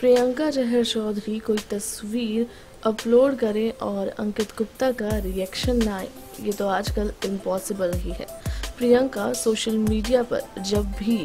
प्रियंका जहर चौधरी कोई तस्वीर अपलोड करें और अंकित गुप्ता का रिएक्शन ना आए ये तो आजकल इम्पॉसिबल ही है। प्रियंका सोशल मीडिया पर जब भी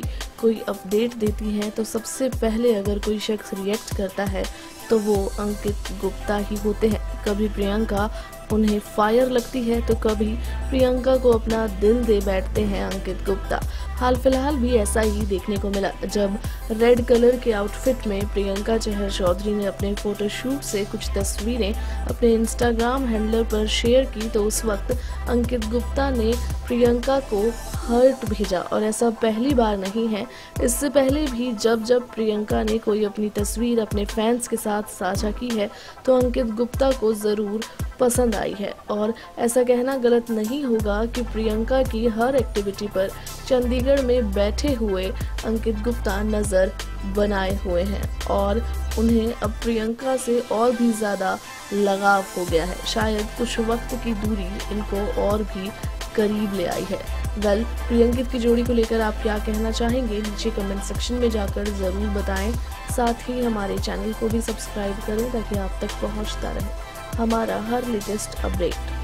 कोई अपडेट देती हैं तो सबसे पहले अगर कोई शख्स रिएक्ट करता है तो वो अंकित गुप्ता ही होते हैं। कभी प्रियंका उन्हें फायर लगती है तो कभी प्रियंका को अपना दिल दे बैठते हैं अंकित गुप्ता। हाल फ़िलहाल भी ऐसा ही देखने को मिला। जब रेड कलर के आउटफिट में प्रियंका चहर चौधरी ने अपने फोटोशूट से कुछ तस्वीरें अपने इंस्टाग्राम हैंडल पर शेयर की तो उस वक्त अंकित गुप्ता ने प्रियंका को हर्ट भेजा और ऐसा पहली बार नहीं है। इससे पहले भी जब जब प्रियंका ने कोई अपनी तस्वीर अपने फैंस के साथ साझा की है तो अंकित गुप्ता को ज़रूर पसंद आई है। और ऐसा कहना गलत नहीं होगा कि प्रियंका की हर एक्टिविटी पर चंडीगढ़ में बैठे हुए अंकित गुप्ता नज़र बनाए हुए हैं और उन्हें अब प्रियंका से और भी ज़्यादा लगाव हो गया है। शायद कुछ वक्त की दूरी इनको और भी करीब ले आई है। वेल प्रियंकित की जोड़ी को लेकर आप क्या कहना चाहेंगे? नीचे कमेंट सेक्शन में जाकर ज़रूर बताएँ। साथ ही हमारे चैनल को भी सब्सक्राइब करें ताकि आप तक पहुँचता रहे। हमारा हर लेटेस्ट अपडेट